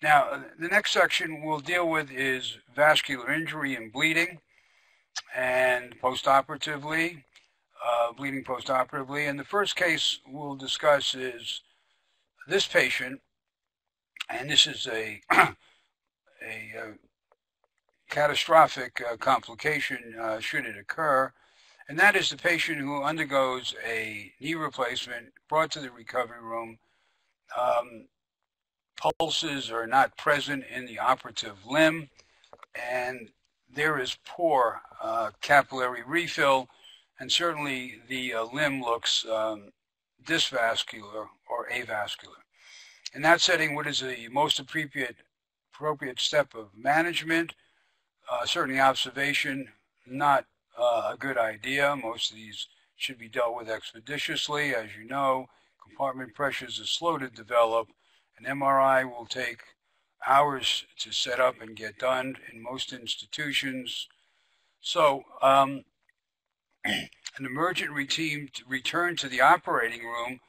Now, the next section we'll deal with is vascular injury and bleeding and postoperatively, uh, bleeding postoperatively. And the first case we'll discuss is this patient, and this is a, a, a uh, catastrophic uh, complication uh, should it occur, and that is the patient who undergoes a knee replacement, brought to the recovery room. Um, pulses are not present in the operative limb, and there is poor uh, capillary refill, and certainly the uh, limb looks um, dysvascular or avascular. In that setting, what is the most appropriate, appropriate step of management? Uh, certainly observation, not uh, a good idea. Most of these should be dealt with expeditiously. As you know, compartment pressures are slow to develop. An MRI will take hours to set up and get done in most institutions. So um, an emergent team return to the operating room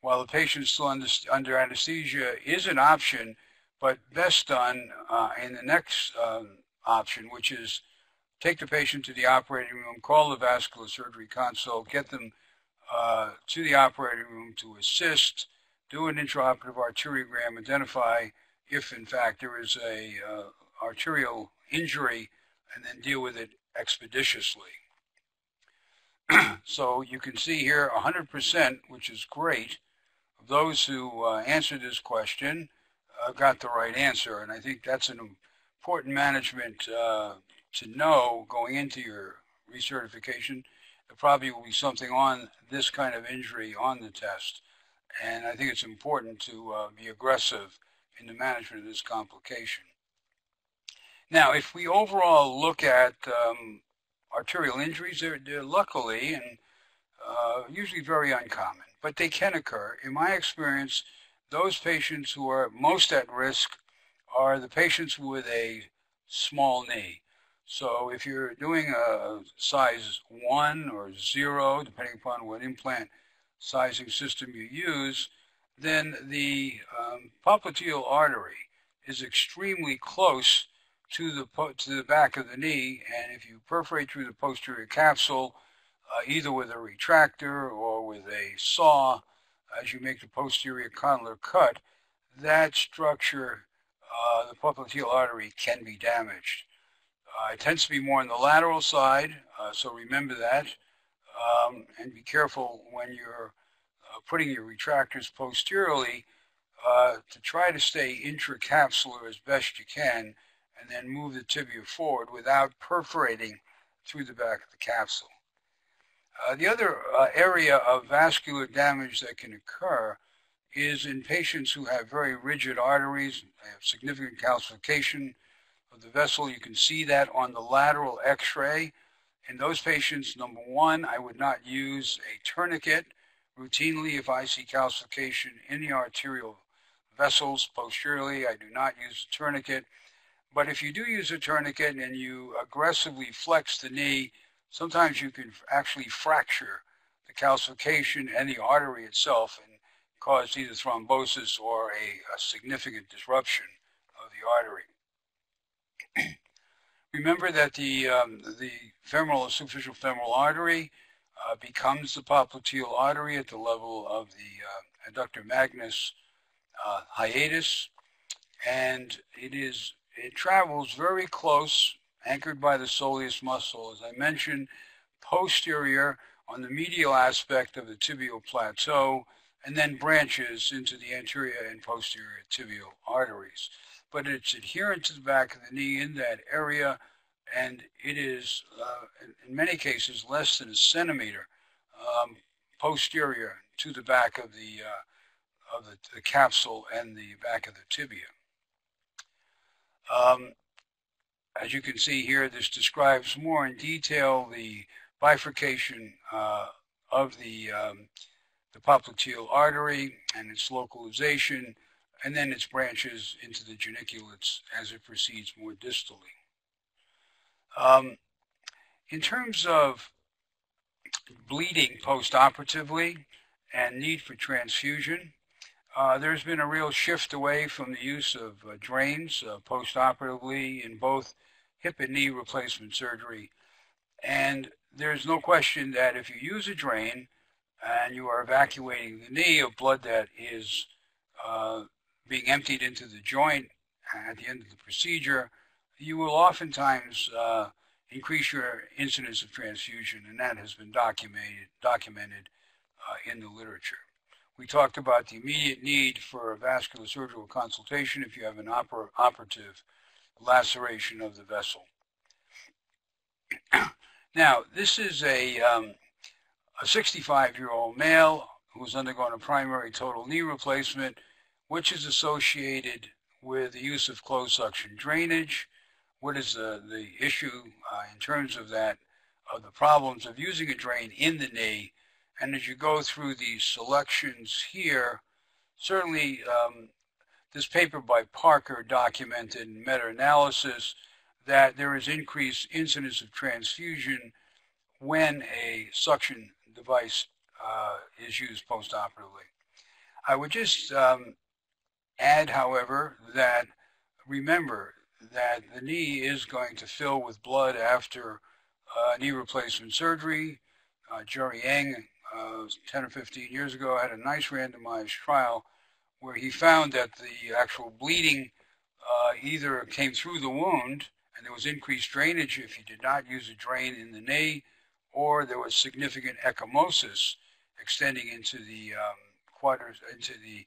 while the patient is still under, under anesthesia is an option, but best done uh, in the next um, option, which is take the patient to the operating room, call the vascular surgery consult, get them uh, to the operating room to assist, do an intraoperative arteriogram, identify if in fact there is a uh, arterial injury, and then deal with it expeditiously. so you can see here 100%, which is great, of those who uh, answered this question uh, got the right answer. And I think that's an important management uh, to know going into your recertification. There probably will be something on this kind of injury on the test. And I think it's important to uh, be aggressive in the management of this complication. Now, if we overall look at um, arterial injuries, they're, they're luckily and uh, usually very uncommon, but they can occur. In my experience, those patients who are most at risk are the patients with a small knee. So if you're doing a size 1 or 0, depending upon what implant sizing system you use, then the um, popliteal artery is extremely close to the to the back of the knee, and if you perforate through the posterior capsule, uh, either with a retractor or with a saw, as you make the posterior condylar cut, that structure, uh, the popliteal artery, can be damaged. Uh, it tends to be more on the lateral side, uh, so remember that, um, and be careful when you're uh, putting your retractors posteriorly uh, to try to stay intracapsular as best you can and then move the tibia forward without perforating through the back of the capsule. Uh, the other uh, area of vascular damage that can occur is in patients who have very rigid arteries, they have significant calcification of the vessel. You can see that on the lateral x-ray. In those patients, number one, I would not use a tourniquet Routinely, if I see calcification in the arterial vessels posteriorly, I do not use a tourniquet. But if you do use a tourniquet and you aggressively flex the knee, sometimes you can actually fracture the calcification and the artery itself and cause either thrombosis or a, a significant disruption of the artery. Remember that the, um, the femoral or superficial femoral artery uh, becomes the popliteal artery at the level of the uh, adductor magnus uh, hiatus, and it is it travels very close, anchored by the soleus muscle, as I mentioned, posterior on the medial aspect of the tibial plateau, and then branches into the anterior and posterior tibial arteries. But it's adherent to the back of the knee in that area and it is, uh, in many cases, less than a centimeter um, posterior to the back of the uh, of the, the, capsule and the back of the tibia. Um, as you can see here, this describes more in detail the bifurcation uh, of the um, the popliteal artery and its localization, and then its branches into the geniculates as it proceeds more distally. Um, in terms of bleeding postoperatively and need for transfusion, Uh, there's been a real shift away from the use of uh, drains uh, postoperatively in both hip and knee replacement surgery. And there's no question that if you use a drain and you are evacuating the knee of blood that is uh, being emptied into the joint at the end of the procedure, you will oftentimes uh, increase your incidence of transfusion, and that has been documented, documented uh, in the literature. We talked about the immediate need for a vascular surgical consultation if you have an oper operative laceration of the vessel. now, this is a, um, a 65-year-old male who's undergone a primary total knee replacement, which is associated with the use of closed suction drainage. What is the, the issue uh, in terms of that, of the problems of using a drain in the knee? And as you go through these selections here, certainly um, this paper by Parker documented meta-analysis that there is increased incidence of transfusion when a suction device uh, is used postoperatively. I would just um, add, however, that remember that the knee is going to fill with blood after uh, knee replacement surgery. Uh, Jerry Yang, uh, 10 or 15 years ago, had a nice randomized trial where he found that the actual bleeding uh, either came through the wound and there was increased drainage if you did not use a drain in the knee, or there was significant ecchymosis extending into the um, into the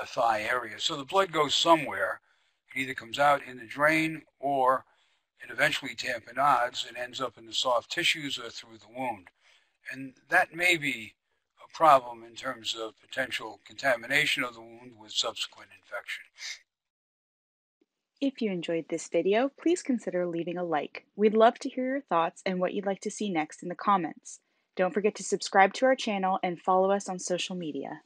uh, thigh area. So the blood goes somewhere. It either comes out in the drain or it eventually tamponades and ends up in the soft tissues or through the wound. And that may be a problem in terms of potential contamination of the wound with subsequent infection. If you enjoyed this video, please consider leaving a like. We'd love to hear your thoughts and what you'd like to see next in the comments. Don't forget to subscribe to our channel and follow us on social media.